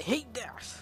I hate death.